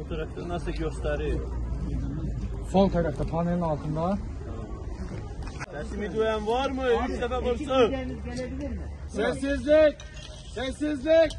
Bakın nasıl gösteriyor. Sol tarafta panelin altında. Sesimi duyan var mı? Üç defa vursun. Sessizlik! Sessizlik!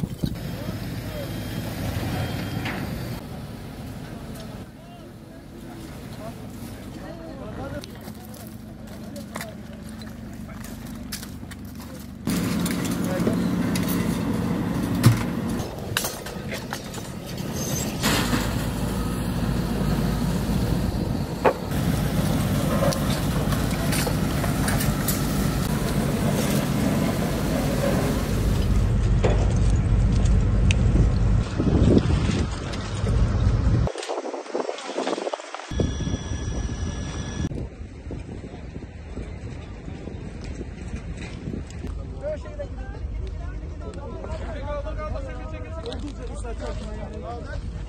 Thank you.